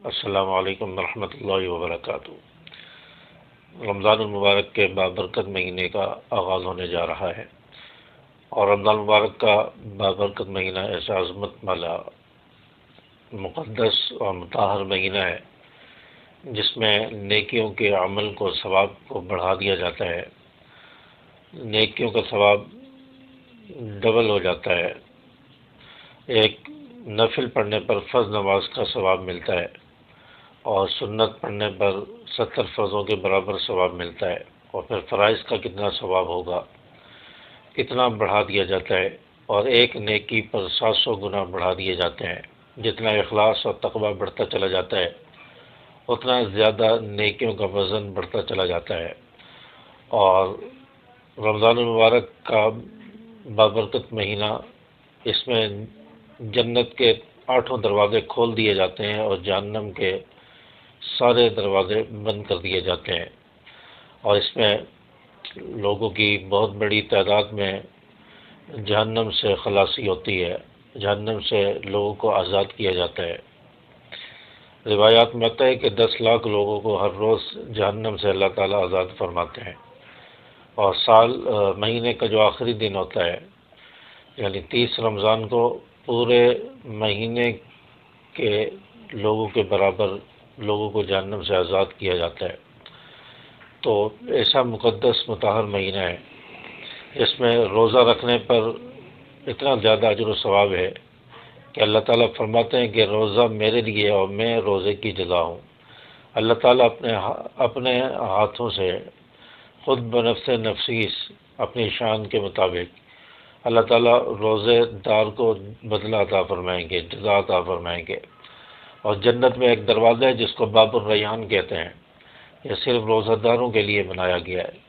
असलकम वरहमल वबरक रमज़ान मुबारक के बाबरकत महीने का आगाज़ होने जा रहा है। और रमज़ान मुबारक का बाबरकत महीना ऐसा अजमत वाला मुक़दस और मतहर महीना है, जिसमें नेकियों के अमल को, सवाब को बढ़ा दिया जाता है। नेकियों का सवाब डबल हो जाता है। एक नफिल पढ़ने पर फ़र्ज़ नमाज़ का सवाब मिलता है। और सुन्नत पढ़ने पर सत्तर फ़र्ज़ों के बराबर सवाब मिलता है और फिर फ़राइज़ का कितना सवाब होगा? इतना बढ़ा दिया जाता है और एक नेकी पर सात सौ गुना बढ़ा दिए जाते हैं। जितना अखलास और तकबा बढ़ता चला जाता है, उतना ज़्यादा नेकियों का वज़न बढ़ता चला जाता है। और रमज़ान मुबारक का बाबरकत महीना, इसमें जन्नत के आठों दरवाज़े खोल दिए जाते हैं और जहन्नम के सारे दरवाज़े बंद कर दिए जाते हैं। और इसमें लोगों की बहुत बड़ी तादाद में जहन्नम से खलासी होती है। जहन्नम से लोगों को आज़ाद किया जाता है। रिवायात में आता है कि दस लाख लोगों को हर रोज़ जहन्नम से अल्लाह ताला आज़ाद फरमाते हैं। और साल महीने का जो आखिरी दिन होता है, यानी तीस रमज़ान को पूरे महीने के लोगों के बराबर लोगों को जहन्नम से आज़ाद किया जाता है। तो ऐसा मुक़दस मतहर महीना है। इसमें रोज़ा रखने पर इतना ज़्यादा अजर सवाब है कि अल्लाह ताला फरमाते हैं कि रोज़ा मेरे लिए और मैं रोज़े की जगह हूँ। अल्लाह ताला अपने अपने हाथों से ख़ुद बनफ्स नफसीस अपनी शान के मुताबिक अल्लाह ताला रोज़ेदार को बदला अता फरमाएँगे, जजा अता फरमाएँगे। और जन्नत में एक दरवाज़ा है, जिसको बाबुर रैहान कहते हैं। यह सिर्फ़ रोज़ादारों के लिए बनाया गया है।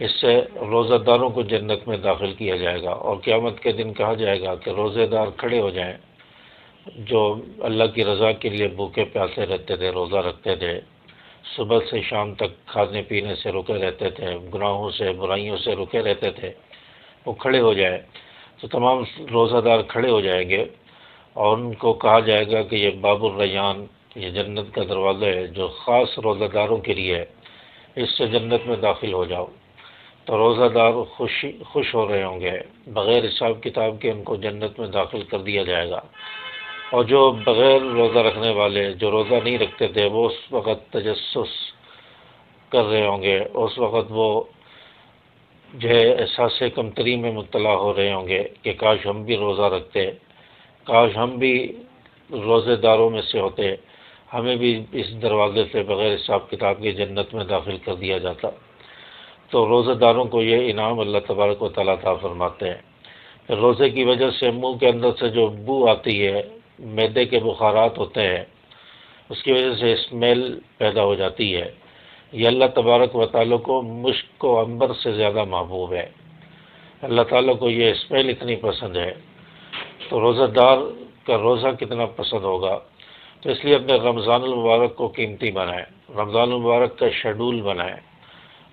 इससे रोज़ादारों को जन्नत में दाखिल किया जाएगा और क़्यामत के दिन कहा जाएगा कि रोज़ेदार खड़े हो जाएँ, जो अल्लाह की रज़ा के लिए भूखे प्यासे रहते थे, रोज़ा रखते थे, सुबह से शाम तक खाने पीने से रुके रहते थे, गुनाहों से, बुराइयों से रुके रहते थे, वो खड़े हो जाए। तो तमाम रोज़ादार खड़े हो जाएँगे। और उनको कहा जाएगा कि ये बाबुर रैयान, ये जन्नत का दरवाज़ा है, जो ख़ास रोज़ादारों के लिए है, इससे जन्नत में दाखिल हो जाओ। तो रोज़ादार खुशी, खुश हो रहे होंगे, बग़ैर हिसाब किताब के उनको जन्नत में दाखिल कर दिया जाएगा। और जो बग़ैर रोज़ा रखने वाले, जो रोज़ा नहीं रखते थे, वो उस वक़्त तजस कर रहे होंगे, उस वक़्त वो जो है एहसास कमतरी में मुतला हो रहे होंगे कि काश हम भी रोज़ा रखते। काश हम भी रोज़ेदारों में से होते हमें भी इस दरवाज़े से बग़ैर हिसाब किताब के जन्नत में दाखिल कर दिया जाता। तो रोज़ेदारों को ये इनाम अल्लाह तबारक व ताली फरमाते हैं। रोज़े की वजह से मुँह के अंदर से जो बू आती है, मैदे के बुखारात होते हैं, उसकी वजह से स्मेल पैदा हो जाती है। ये अल्लाह तबारक व ताली को मुश्क व अंबर से ज़्यादा महबूब है। अल्लाह ताला को ये स्मेल इतनी पसंद है तो रोज़ादार का रोज़ा कितना पसंद होगा? तो इसलिए अपने रमज़ान मुबारक को कीमती बनाएँ। रमज़ान मुबारक का शेड्यूल बनाएँ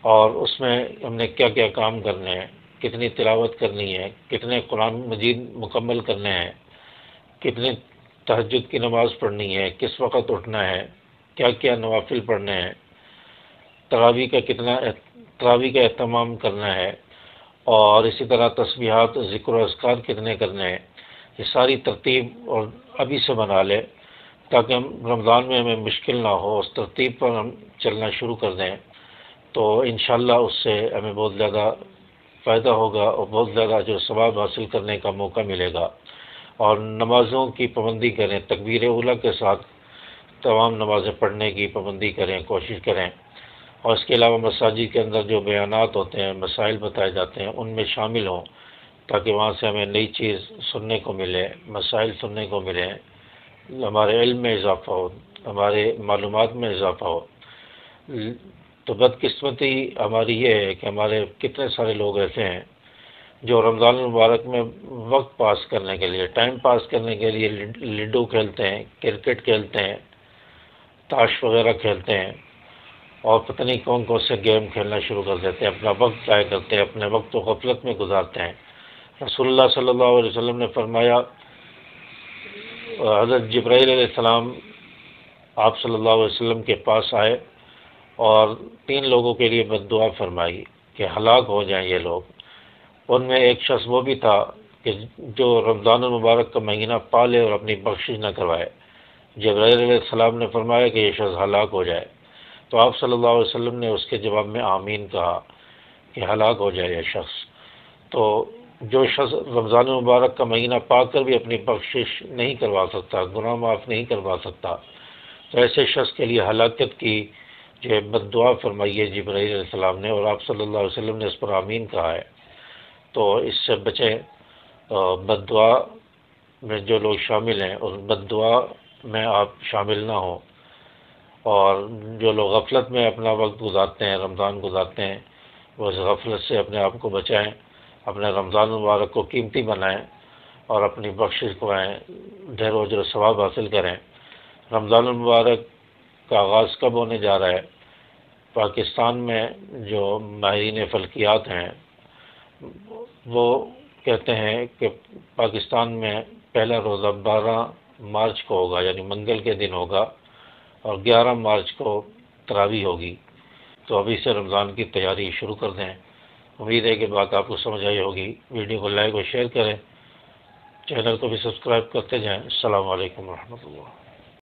और उसमें हमने क्या क्या काम करने हैं, कितनी तिलावत करनी है, कितने कुरान मजीद मुकम्मल करने हैं, कितने तहजद की नमाज़ पढ़नी है, किस वक़्त उठना है क्या क्या नवाफिल पढ़ने हैं, तरावी का कितना तरावी का अहतमाम करना है और इसी तरह तस्बीहात, ज़िक्र असकार कितने करने हैं। ये सारी तरतीब और अभी से बना लें, ताकि हम रमज़ान में हमें मुश्किल ना हो, उस तरतीब पर हम चलना शुरू कर दें तो इन उससे हमें बहुत ज़्यादा फ़ायदा होगा और बहुत ज़्यादा जो सवाब हासिल करने का मौका मिलेगा। और नमाज़ों की पाबंदी करें, तकबीर उला के साथ तमाम नमाज़ें पढ़ने की पाबंदी करें, कोशिश करें। और इसके अलावा मसाजिद के अंदर जो बयान होते हैं, मसाइल बताए जाते हैं, उनमें शामिल हों। ताकि वहाँ से हमें नई चीज़ सुनने को मिले, मसाइल सुनने को मिले, हमारे इल्म में इजाफ़ा हो, हमारे मालूम में इजाफ़ा हो। तो बदकस्मती हमारी ये है कि हमारे कितने सारे लोग ऐसे हैं जो रमज़ान मुबारक में वक्त पास करने के लिए, टाइम पास करने के लिए लिडो खेलते हैं, क्रिकेट खेलते हैं, ताश वगैरह खेलते हैं और पता नहीं कौन कौन से गेम खेलना शुरू कर देते हैं, अपना वक्त ज़ाय करते हैं, अपने वक्त को गफलत में गुजारते हैं। रसोल्ला अलैहि वसल्लम ने फरमाया, हज़रत जब्राईल सलाम आप अलैहि वसल्लम के पास आए और तीन लोगों के लिए बददुआ फरमाई कि हलाक हो जाएँ ये लोग। उनमें एक शख्स वो भी था कि जो रमज़ान मुबारक का महीना पाले और अपनी बख्शिश न करवाए। जब सलाम ने फरमाया कि ये शख्स हलाक हो जाए। तो आप अलैहि वसल्लम ने उसके जवाब में आमीन कहा कि हलाक हो जाए यह शख्स। तो जो शख्स रमज़ान मुबारक का महीना पा कर भी अपनी बख्शिश नहीं करवा सकता, गुनाह माफ़ नहीं करवा सकता तो ऐसे शख्स के लिए हलाकत की जो बदुआ फरमाई है जब्राईसम ने और आप अलैहि वसल्लम ने इस पर आमीन कहा है। तो इससे बचें बदुआ में जो लोग शामिल हैं उस बदुआ में आप शामिल ना हों और जो लोग गफलत में अपना वक्त गुजारते हैं, रमज़ान गुजारते हैं, वो गफलत से अपने आप को बचाएँ। अपने रमज़ान मुबारक को कीमती बनाएँ और अपनी बख्शिश कराएँ ढेर वजर सवाब हासिल करें। रमज़ान मुबारक का आगाज़ कब होने जा रहा है? पाकिस्तान में जो माहरीन फल्कियात हैं, वो कहते हैं कि पाकिस्तान में पहला रोज़ा बारह मार्च को होगा, यानी मंगल के दिन होगा और ग्यारह मार्च को तरावी होगी। तो अभी से रमज़ान की तैयारी शुरू कर दें। उम्मीद है कि बात आपको समझ आई होगी। वीडियो को लाइक और शेयर करें। चैनल को भी सब्सक्राइब करते जाएँ। अल्लाम वरहमल